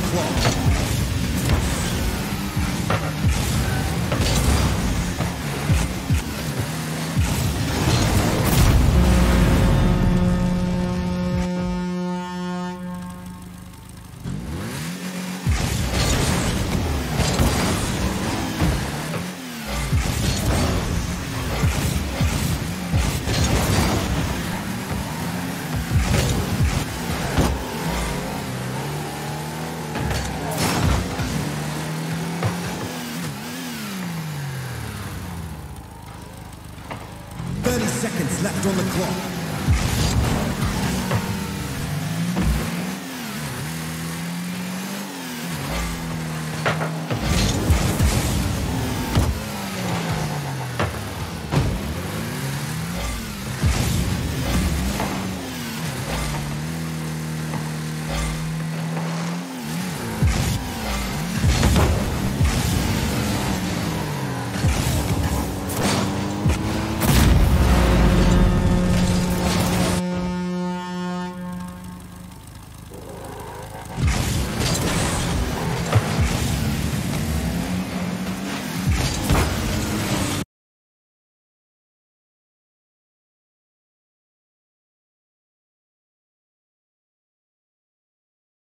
clock. Thirty seconds left on the clock.